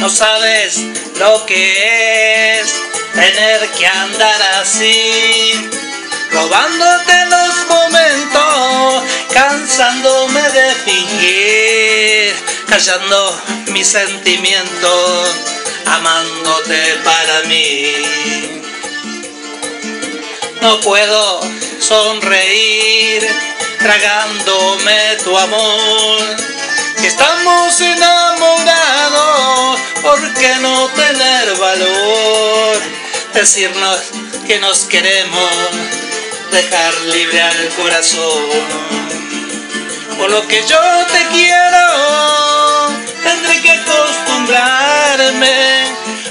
No sabes lo que es tener que andar así, robándote los momentos, cansándome de fingir, callando mis sentimientos, amándote para mí. No puedo sonreír tragándome tu amor. ¿Por qué no tener valor? Decirnos que nos queremos, dejar libre al corazón. Por lo que yo te quiero, tendré que acostumbrarme.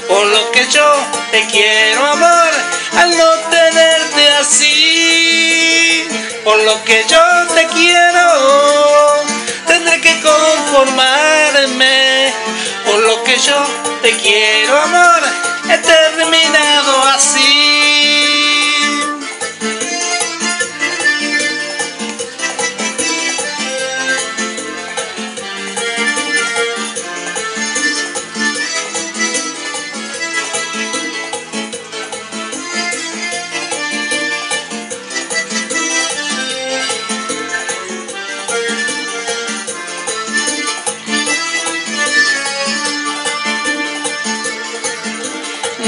Por lo que yo te quiero, amor, al no tenerte así. Por lo que yo te quiero, yo te quiero, amor, he terminado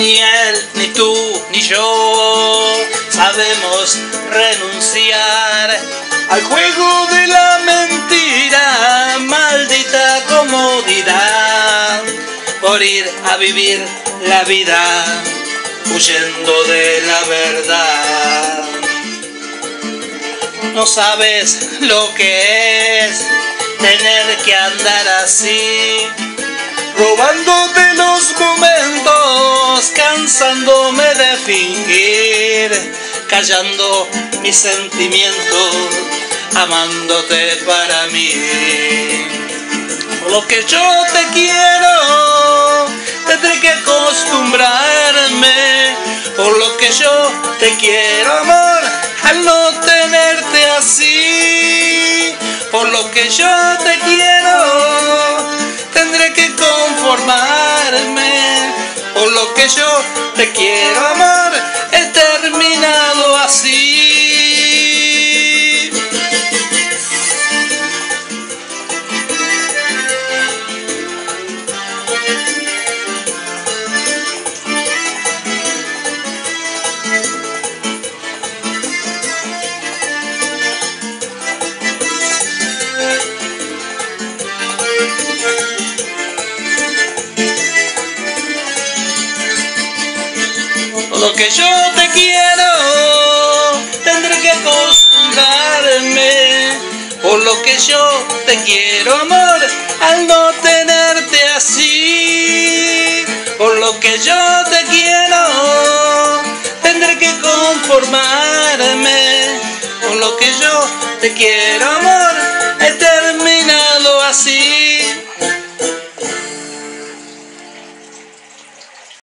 Ni él, ni tú, ni yo sabemos renunciar al juego de la mentira, maldita comodidad, por ir a vivir la vida huyendo de la verdad. No sabes lo que es tener que andar así robándote los momentos, cansándome de fingir, callando mis sentimientos, amándote para mí. Por lo que yo te quiero, tendré que acostumbrarme. Por lo que yo te quiero, amor, al no tenerte así. Por lo que yo te quiero, tendré que conformarme. Que yo te quiero, amor, lo que yo te quiero, tendré que acostumbrarme. Por lo que yo te quiero, amor, al no tenerte así. Por lo que yo te quiero, tendré que conformarme. Por lo que yo te quiero, amor, he terminado así.